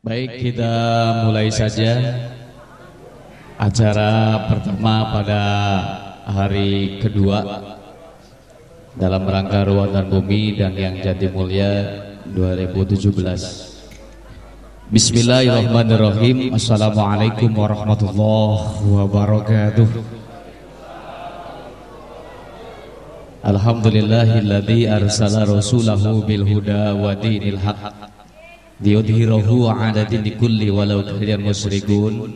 Baik, kita mulai saja acara pertama pada hari kedua dalam rangka Ruang dan Bumi dan Yang Jati Mulia 2017. Bismillahirrahmanirrahim. Assalamualaikum warahmatullahi wabarakatuh. Alhamdulillahilladzi arsala rasulahu bilhuda wa dinil haqq liyudhhirahu 'ala dini kulli walau karihal musyrikun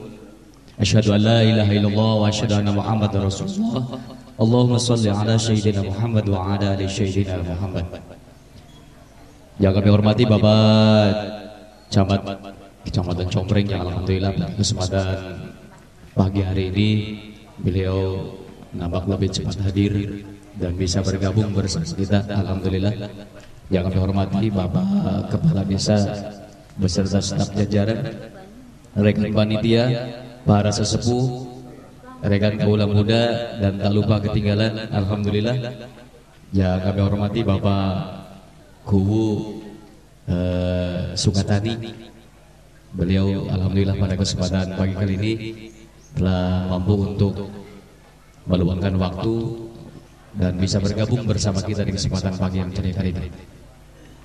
asyhadu an la ilaha illallah wa asyhadu anna muhammadar rasulullah Allahumma salli ala sayyidina Muhammad wa ala ali sayyidina Muhammad yang kami hormati Bapak Camat Kecamatan Combreng yang alhamdulillah kesempatan pagi hari ini beliau nampak lebih cepat hadir dan bisa bergabung bersama kita alhamdulillah yang kami hormati Bapak eh, Kepala Desa beserta staf jajaran, rekan panitia, para sesepuh, rekan kaula muda dan tak lupa ketinggalan alhamdulillah ya kami hormati Bapak Kuwu eh, Sungatani. Beliau alhamdulillah pada kesempatan pagi kali ini telah mampu untuk meluangkan waktu dan bisa bergabung bersama kita di kesempatan pagi yang ceria ini.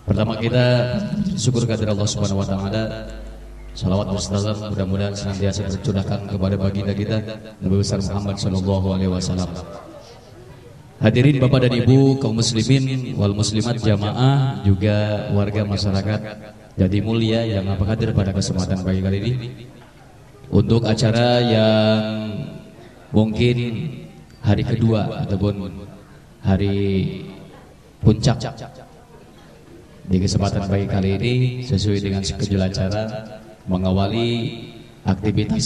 Pertama kita syukur kehadirat Allah Subhanahu wa taala. Salawat salam mudah-mudahan senantiasa tercurahkan kepada baginda kita Nabi besar Muhammad sallallahu alaihi wasallam. Hadirin Bapak dan Ibu kaum muslimin wal muslimat jamaah juga warga masyarakat jadi mulia yang apa hadir pada kesempatan pagi kali ini untuk acara yang mungkin hari kedua ataupun hari puncak di kesempatan pagi kali ini sesuai dengan schedule acara mengawali aktivitas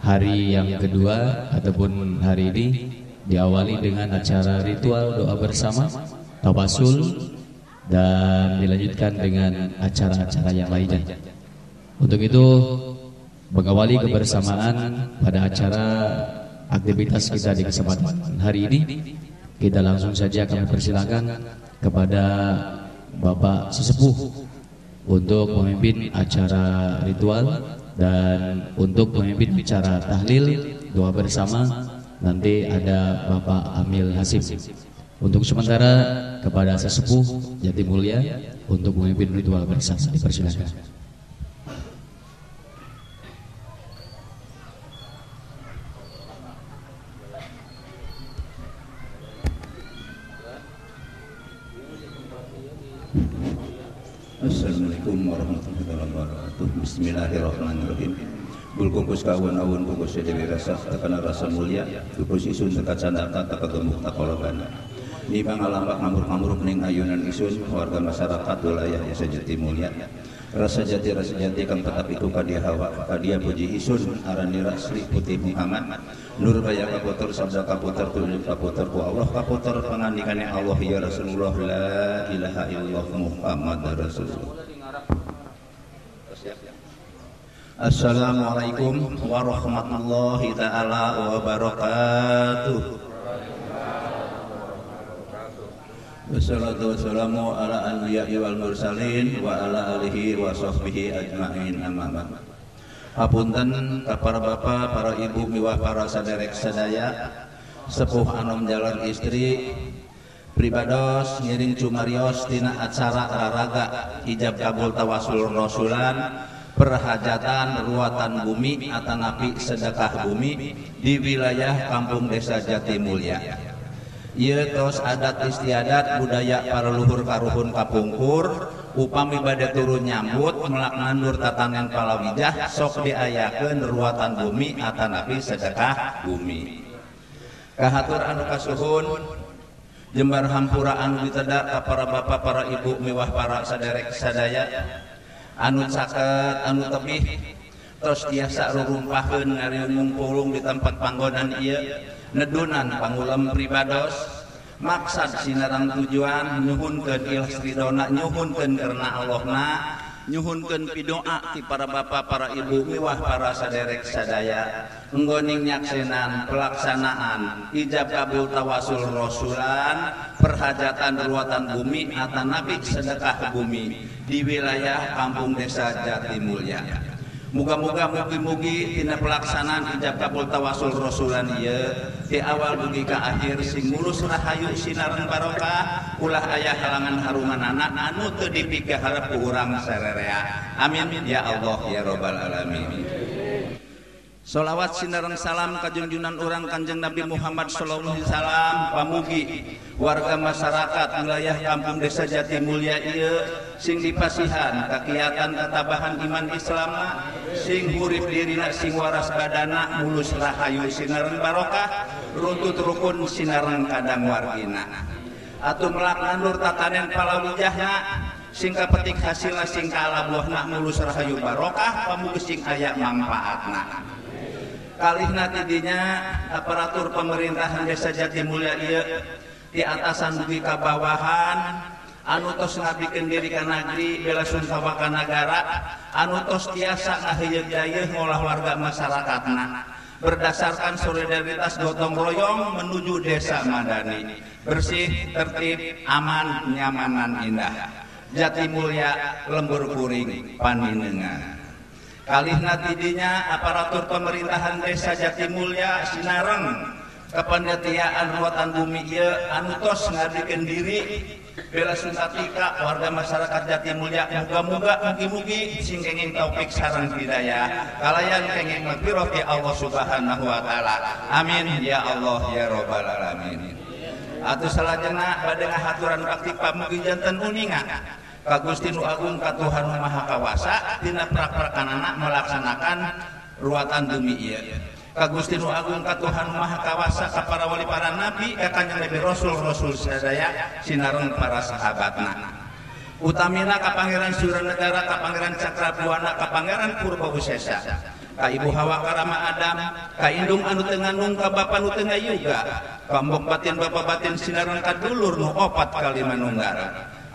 hari yang kedua ataupun hari ini diawali dengan acara ritual doa bersama, tawasul dan dilanjutkan dengan acara-acara yang lainnya. Untuk itu mengawali kebersamaan pada acara aktivitas kita di kesempatan hari ini, kita langsung saja akan persilakan kepada Bapak Sesepuh untuk memimpin acara ritual dan untuk memimpin acara tahlil doa bersama nanti ada Bapak Amil Hasim. Untuk sementara kepada sesepuh Jati Mulia untuk memimpin ritual bersama dipersilakan. Bismillahirrahmanirrahim. Bul kukus kawan awan kukus sedewi rasa tekana rasa mulia kukus isun dekat sandata tak gemuk tak kolokan. Di pangalambak ngamur-ngamur pening ayunan isun warga masyarakat wilayah yang sejati mulia. Rasa jati rasa jati kan tetap itu kadia hawa kadia puji isun arani rasli putih Muhammad Nur bayang kaputer sabda kaputer tunjuk kaputer ku Allah kaputer pengandikannya Allah ya Rasulullah la ilaha illallah Muhammad Rasulullah. Siap, siap. Assalamualaikum warahmatullahi taala wabarakatuh. Wassalatu wassalamu ala anbiya'i wal mursalin wa ala alihi wa sahbihi ajma'in amma ba'd. Hapunten ka para bapa, para ibu miwa para saderek sadaya, sepuh anom jalan istri, pribados ngiring cumarios tina acara raraga hijab kabul tawasul rasulan perhajatan ruatan bumi Atanabi sedekah bumi di wilayah Kampung Desa Jatim Mulia yettos adat istiadat budaya para Luhur karruhun kapungkur upami ibadah turun nyambut pengelangan Nur tatangan palawidah sok diayah keatan bumi Atanabi sedekah bumi kehaturan kashun jembar hampuraan diteddak para berapa para ibu mewah para sadereksaaya di Kh An an terusasalung di tempat panggonan neddoan pangulam pribaados maksad sinaran tujuanhun nyhun bena Allah na, Kh pidoa para bapak para ibu mewah para saderek sadaya nggoning yaksenan pelaksanaan hijjab kabel tawawasul raslan perhajatan daratan bumi atan nabi sedekah bumi di wilayah Kampunga Jatim Muya muga-mga babi Mugi tidak pelaksanaan hijaabb kabul tawawasul rasullan di awal mengika akhir sing mulus surrahhayu Sinarreng Baropa pulah ayah halangan harumman anak nanut tuh dipika harap urang masa sererea Amiamin ya Allah ya robbal alaamimin ya shalawat Sinarrang salam kejungjunan orang Kanjeng Nabil Muhammad Shallallahuhiissalam Pemugi warga masyarakat andahnya Pama Jati Mulia sing dipasihan kegiihatan tetapmbahan iman Islam singguip diri sing waras badana mulus Rahayu Sinar Barokah runut rukun musinararan Kadang war atau melakukan nurtata yang palanya singkat petik hasillah singkah alam lohna mulus Rahayu barokah pamugi sing kayaknya mafaatna nanti tidinya aparatur pemerintahan desa jati mulia iya di atasan dugi kabawahan anu tos ngabikin diri ke nagri bela sunsaba ke negara anu tos tiasa ngahiyuk jayuh ngolah warga masyarakatna berdasarkan solidaritas gotong royong menuju desa Madani bersih, tertib, aman, nyamanan, indah Jati mulia, lembur kuring, paninengan. kali na tinya aparatur pemerintahan Desa Zatim Mulia Sinaran kepadatianaan buattosngerikan diri bela susattika warga masyarakat zatti Mulia yang tua nggakugi ingin taupiks Hiday kalau yang ingin Allah subhanahu wa ta'ala amin ya Allah ya robbalminuh selahjenak pada aturan aktif pa jantan uning q Kagustin Agung ka Tuhan ma kawasa Diprakkan anak melaksanakan ruatan demigustin Agung Tuhan ma kawasa kepada wali para nabinya lebih rasul-rasul saya saya Sinarun para sahabat anak Uutamina Kapanggaran Surgara Kapanggaran Cakrabuana Kapanggaran Pur Kabu hawa para ka An Tenmbongpati Bapak batin Sinarun dulu lo obat Kalimanunggara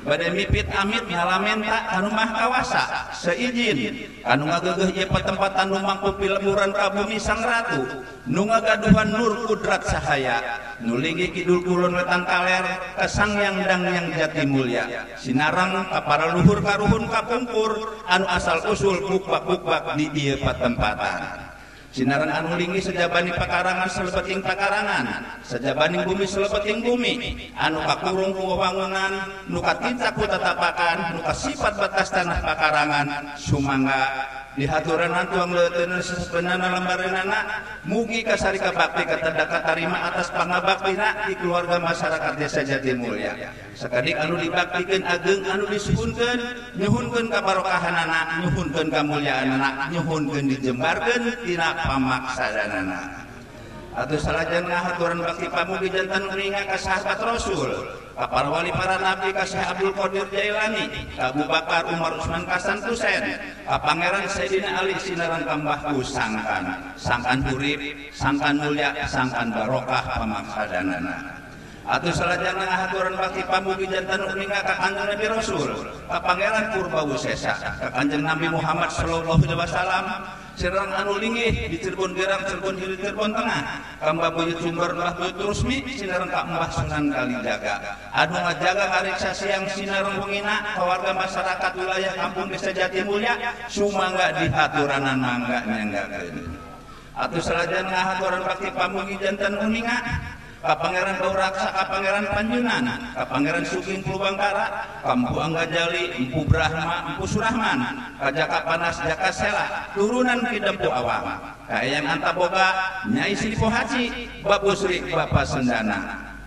Ba mipit amit mialamin ya Anumahkawasa seijin anungaga geyepatempatan Umang pupi Lebuan Kabumisang Ratu Nunggaagaduhan mur kudrat sahaya nulingi kiddul-guruun weang kaller Peang yangdang yang jati mulia Sinarrang kapal Luhur karumuun kapempur anu asal usulruppakpak di diepatempatan. ran anlingi sejabani pekarangan seperti pekarangan sejabani bumi selepet bumi anungon luka tinta ku tetapkan luka sifat batas tanah pakkarangan Suanga dihan kasarikti ke terdakat terima atas pengabak di keluarga masyarakat desa jadi Mulia sekali kalau dibaktiikan ageng anu diskanhan kamulia dijeembarkan tinakan pemaksa dananauh salajarnya haturan vamu di jantan keringa kesakat Rasul kapal wali para nabikasi Abdul Umngka Hu Pangeranyidin Ali Sinaran pembahku sangkan sangkanrib sangkan mulia sangkan barokah pemaksa danana salajar haturan di jan Nabi Raulgeran purkan Muhammad Shallallahu Wasallam rang anulimiit di Cibun Cibuntirbon Ten rambajud cumber butuh resmiar kalian jagajaga hariasi yang Sinar pengin warga masyarakat wilayah kampung bisa jaditi muyak cuma nggak diaturanan ini orangjantaninga Pangeran Beraksa Pangeran Panjenanaan Pangeran Sukim Purangkara Pabuanggajalipubraarahmanan Rajaka panas Jakkasla turunan hidupwa Kaantanyaisi pohaci Bapak Bosrik Bapak Sendana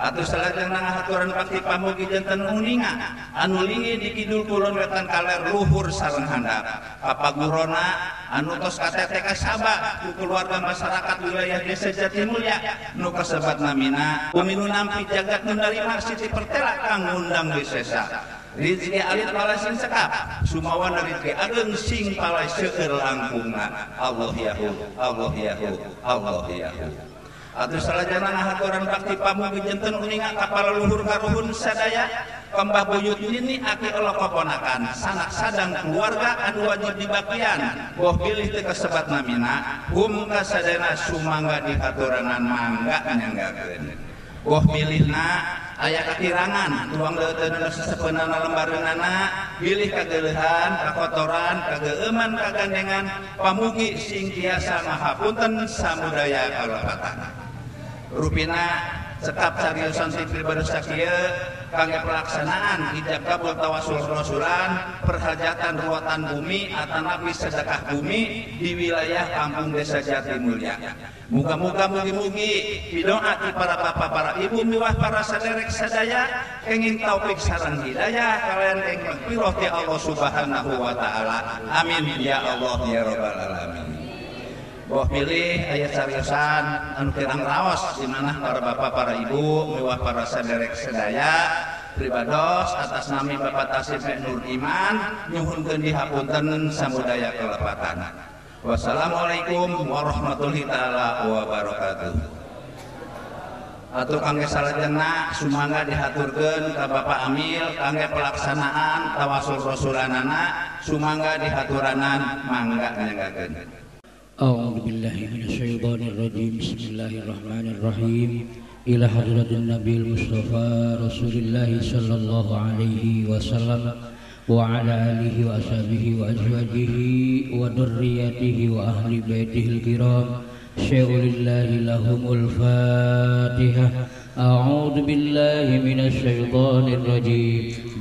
se pagijanmuningan anulinge di Kidulpullon wetan kallender Luhur sang handara papaona anutus KTK Sa keluar masyarakat wilayaheja timyak Nu kesebat Namina peminun na pijagat dari nassi perteraka ngundang Dessa Sumangungan Allah Allah Allah salahn pamntening kapal lumhur karun seanya pembah inipon sangat sadang dan warga dianempatmina sumangga di katurnan manggga yang aya keanganangembar pilihih kegeleahan akotoran kageemankan dengan Pamugi singkiasa nahapunten Sambudaya Allah Rubina sekap kaga pelaksanaan hijab ka tawa sus-uran perhajatan ruatan bumi atau nais sedekah bumi di wilayah Kambang Desa Ja Timurnya muka-muka mengbungi bidho kepada bapak para ibuwah para saderek sajaya ingin topiksaran Hidaya kalian Allah subhanahu Wa ta'ala amin ya Allah ya robbal alaminmin pilih ayat sarsanang rawwa mana para bapak para ibu mewah para sadek Sedaya pribados atas nabi Bapak Tasir pen Nur Iman ny dipun budayakelepatanan wassalamualaikum warahmatuli ta wabarakatuh ataunak semanga dihaturkan Bapak Amil tangga pelaksanaan tawasul anak semanga dihaturanan manangga أعوذ بالله من الشيطان الرجيم بسم الله الرحمن الرحيم إلى حضرة النبي المصطفى رسول الله صلى الله عليه وسلم وعلى آله وأصحابه وأزواجه وذريته وأهل بيته الكرام شيء لله لهم الفاتحة أعوذ بالله من الشيطان الرجيم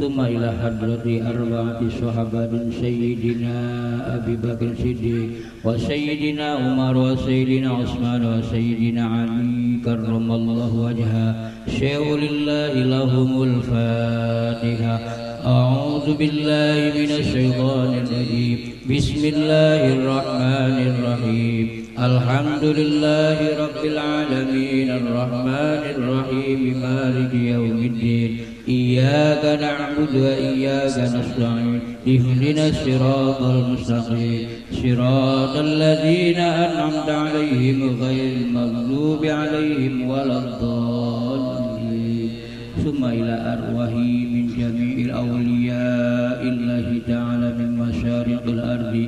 ثم إلى حضرة أربعة صحابة سيدنا أبي بكر الصديق وسيدنا عمر وسيدنا عثمان وسيدنا علي كرم الله وجهه شيخ لله لهم الفاتحة أعوذ بالله من الشيطان الرجيم بسم الله الرحمن الرحيم الحمد لله رب العالمين الرحمن الرحيم مالك يوم الدين إياك نعبد وإياك نستعين اهدنا الصراط المستقيم صراط الذين أنعمت عليهم غير المغلوب عليهم ولا الضالين ثم إلى أرواح من جميع الأولياء الله تعالى من مشارق الأرض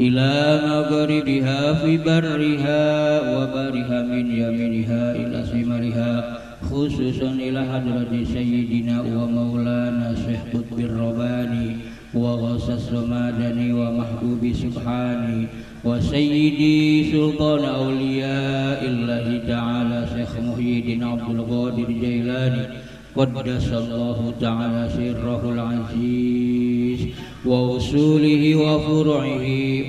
إلى مغربها في برها وبرها من يمينها إلى شمالها خصوصا إلى حضرة سيدنا ومولانا شيخ قطب الرباني وغصص رمادني ومحبوب سبحاني وسيدي سلطان أولياء الله تعالى شيخ محيي الدين عبد القادر الجيلاني قدس الله تعالى سره العزيز ووصوله وفرعه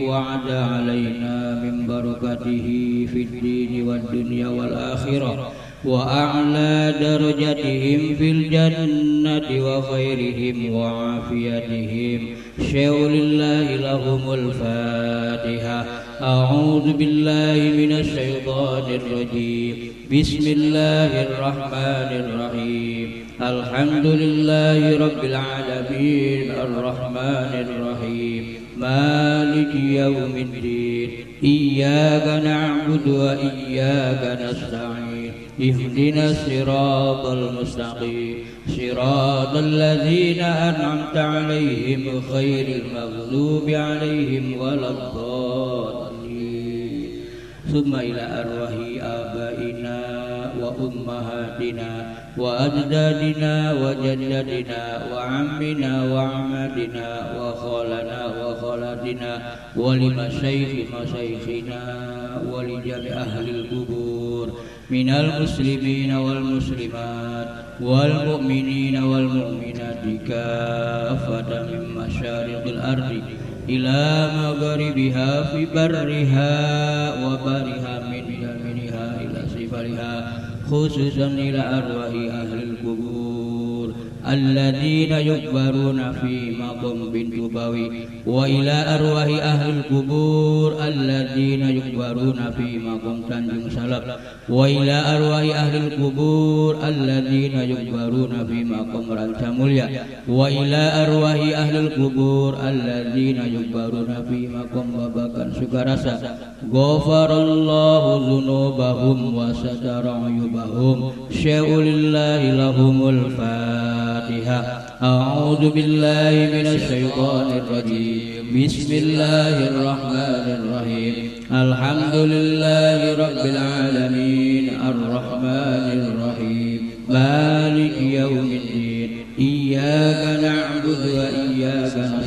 وعد علينا من بركته في الدين والدنيا والآخرة وأعلى درجتهم في الجنة وخيرهم وعافيتهم شيء لله لهم الفاتحة أعوذ بالله من الشيطان الرجيم بسم الله الرحمن الرحيم الحمد لله رب العالمين الرحمن الرحيم مالك يوم الدين إياك نعبد وإياك نستعين اهدنا الصراط المستقيم صراط الذين أنعمت عليهم خير المغضوب عليهم ولا الضالين ثم إلى أرواح آبائنا وأمهاتنا وأجدادنا وجدتنا وعمنا وعمتنا وخالنا وخالتنا ولمشايخ مشايخنا ولجميع أهل القبور من المسلمين والمسلمات والمؤمنين والمؤمنات كافة من مشارق الأرض إلى مغربها في برها وبرها من يمنها إلى سفرها خصوصا إلى أرواح أهل القبور الذين يكبرون في مقام بن تبوي وإلى أرواح أهل القبور الذين يكبرون في مقام تنجم سلب وإلى أرواح أهل القبور الذين يكبرون في مقام رنجموليا وإلى أرواح أهل القبور الذين يكبرون في مقام بابا شكر غفر الله ذنوبهم وستر عيوبهم شيء لله لهم الفاتحة أعوذ بالله من الشيطان الرجيم بسم الله الرحمن الرحيم الحمد لله رب العالمين الرحمن الرحيم مالك يوم الدين إياك نعبد وإياك نستعين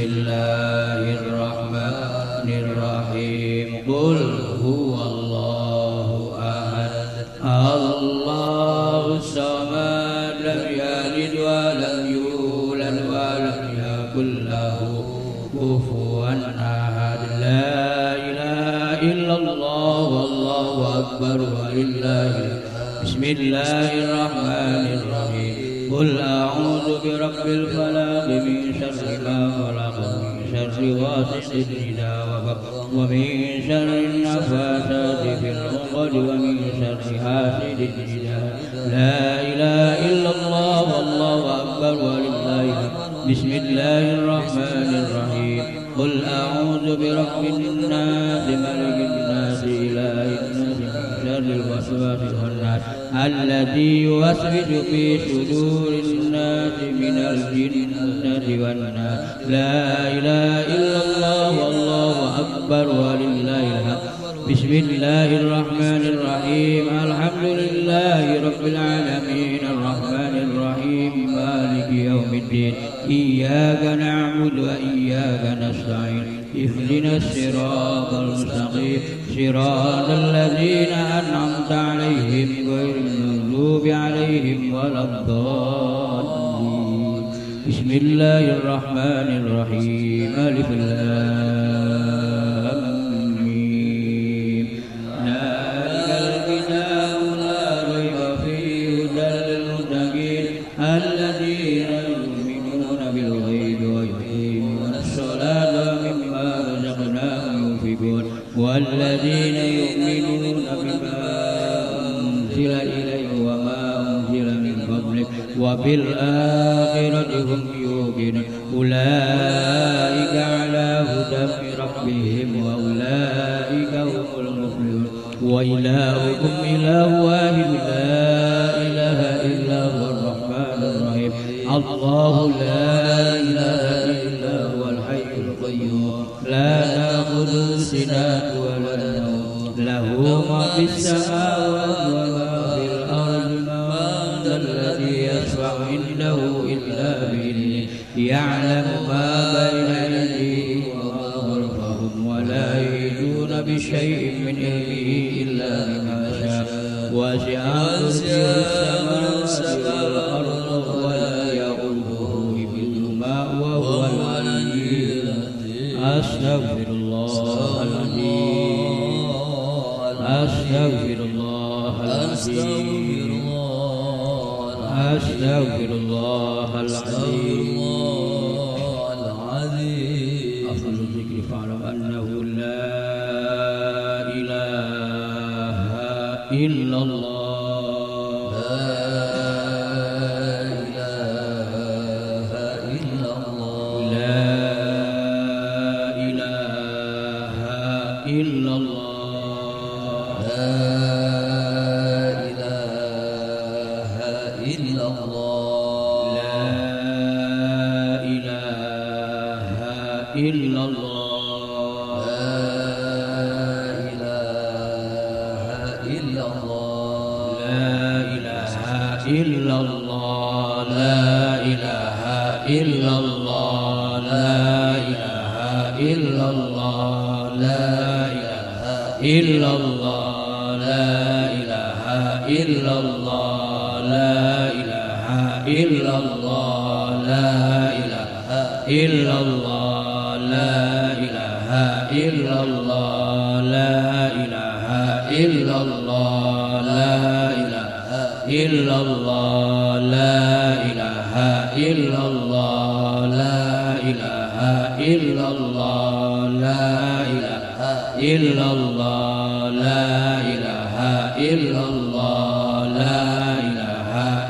الله الرحمن الرحيم قل أعوذ برب الفلق من شر ما خلق من شر واسق إذا وقب ومن شر النفاثات في العقد ومن شر حاسد إذا لا إله إلا الله والله أكبر ولله بسم الله الرحمن الرحيم قل أعوذ برب الناس ملك الناس إله الناس من شر الوسواس الذي يوسوس في صدور الناس من الجنة والناس لا إله إلا الله والله أكبر ولله الحمد بسم الله الرحمن الرحيم الحمد لله رب العالمين الرحمن الرحيم مالك يوم الدين إياك نعبد وإياك نستعين اهدنا الصراط المستقيم صراط الذين أنعمت عليهم الضالين بسم الله الرحمن الرحيم ألف الله وبالآخرة هم يوقن أولئك على هدى من ربهم وأولئك هم المفلحون وإلهكم إله واحد لا إله إلا هو الرحمن الرحيم الله لا إله إلا هو الحي القيوم لا تأخذ سنة ولا نوم له ما في السماء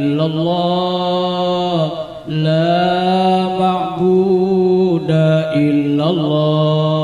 إلا الله لا معبود إلا الله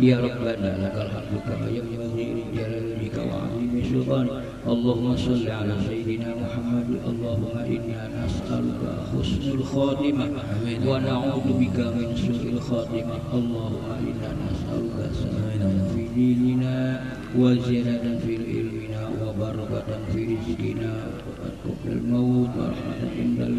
dialog badan nakal hakul kaya mengaji jalan di kawan di Allahumma salli ala sayyidina Muhammad Allahumma inna nas'aluka husnul khatimah wa na'udzu bika min su'il khatimah Allahumma inna nas'aluka sanaina fi dinina wa ziyadatan fil ilmina wa barakatan fi rizqina wa maut wa rahmatan indal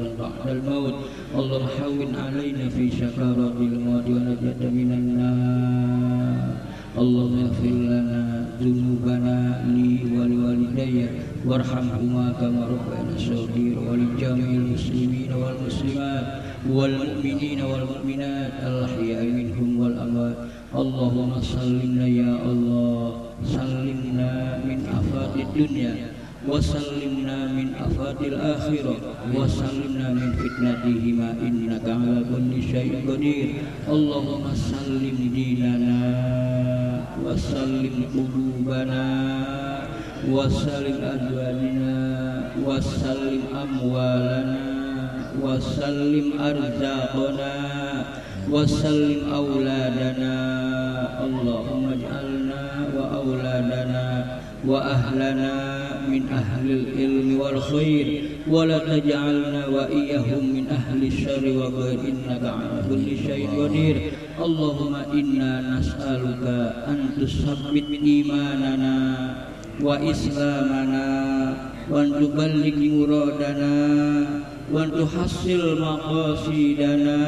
رزقا بعد الموت اللهم حول علينا في شكارة الموت ونجد من النار اللهم اغفر لنا ذنوبنا لي ولوالدي وارحمهما كما ربنا صغير ولجميع المسلمين والمسلمات والمؤمنين والمؤمنات الأحياء منهم والأموات اللهم سلمنا يا الله سلمنا من آفات الدنيا wasallimna min afatil akhirah wasallimna min fitnatihima innaka ala kulli syai'in qadir Allahumma sallim dinana wasallim qulubana wasallim adwanina wasallim amwalana wasallim arzaqana وسلم أولادنا اللهم اجعلنا وأولادنا وأهلنا من أهل العلم والخير ولا تجعلنا وإياهم من أهل الشر وغير إنك على كل شيء قدير اللهم إنا نسألك أن تثبت إيماننا وإسلامنا وأن تبلغ مرادنا wan tuhasil maqasidana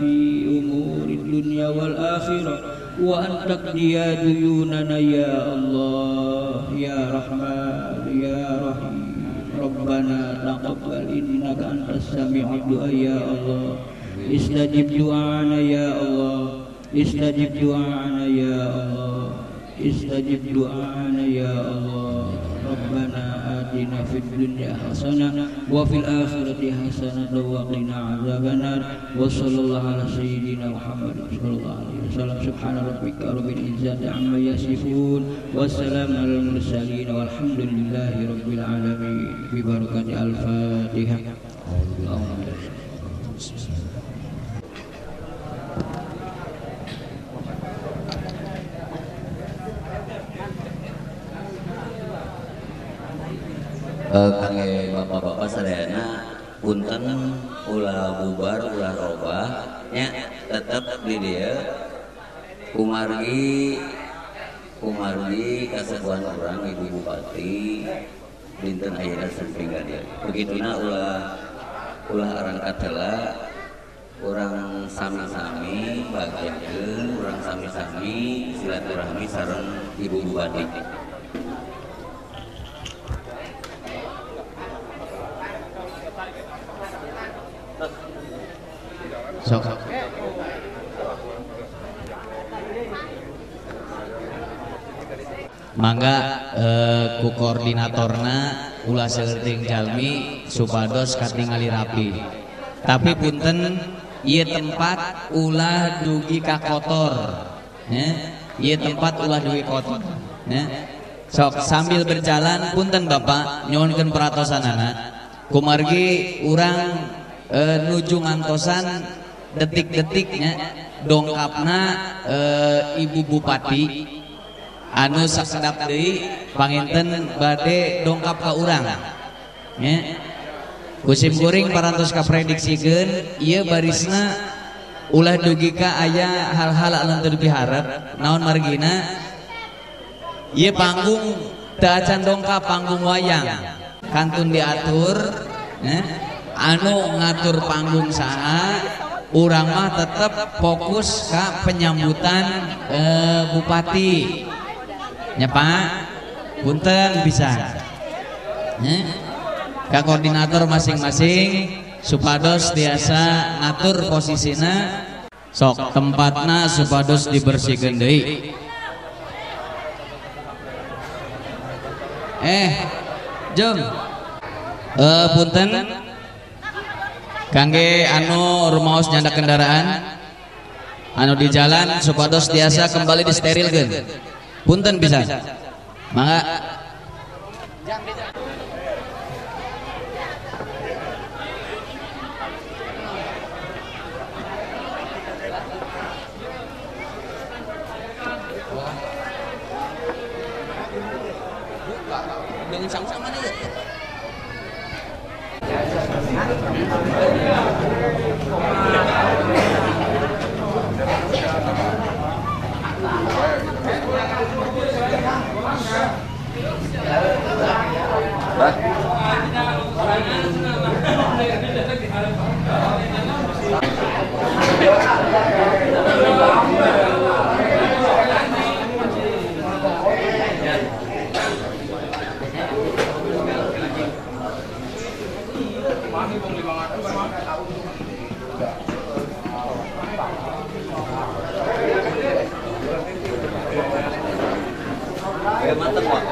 fi umurid dunia wal akhirah wa antak dia duyunana ya Allah ya Rahman ya Rahim Rabbana taqabbal innaka antas sami'ud du'a ya Allah istajib du'ana ya Allah istajib du'ana ya Allah istajib du'ana ya Allah ربنا آتنا في الدنيا حسنة وفي الآخرة حسنة وقنا عذاب النار وصلى الله على سيدنا محمد صلى الله عليه وسلم سبحان ربك رب العزة عما يصفون والسلام على المرسلين والحمد لله رب العالمين ببركة الفاتحة اللهم Eh, ba-pak sayanya bunten ula bubar Ulah robah tetapli dia Umargi Umargi kesekuan-orang Ibubupati dinten akhirnya Se begitu u ulah orang adalah orang sama-sami bagiannya orang sami-sami silaturahmi sarang Ibubupati mangga eh, ku koordinatorna ulah segerting jalmi supados katingali rapi tapi punten ieu tempat ulah dugi ka kotor ya tempat ulah dugi kotor ya sok sambil berjalan punten bapak nyuwunkeun peratosanana kumargi urang nujung eh, nuju ngantosan detik-detiknya dongkapna eh, ibu bupati bad dongkapangan musim Siger barisnya ulah dugi Ka aya hal-halharap naon marginna panggung dacan dongka panggung wayang kantun diatur anu ngatur panggung saat urangma tetap fokus Kak penyamutan eh, bupati Ya Pak, punten bisa ya. koordinator masing-masing supados biasa ngatur posisinya, sok tempatnya supados dibersihkan deh. eh jom eh punten kangge anu rumaos nyanda kendaraan anu di jalan supados biasa kembali disterilkan punten bisa Mangga. dengan sama-sama nih ya. mantep waktunya.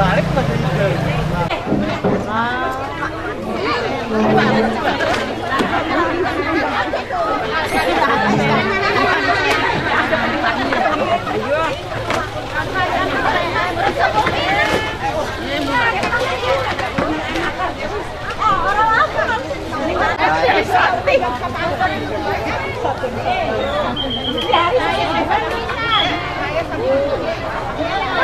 balik lagi Satu. Satu.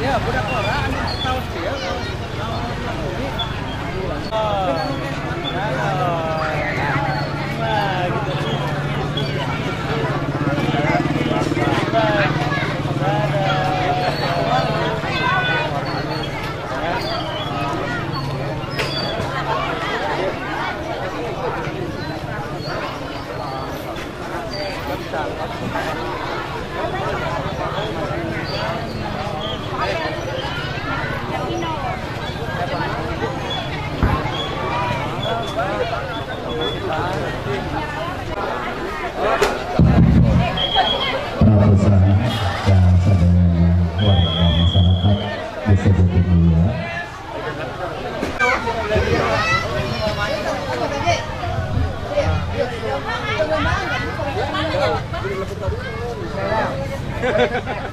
Ya, budak ora anu tahu dia tahu kan- oh. tahu. đúng không?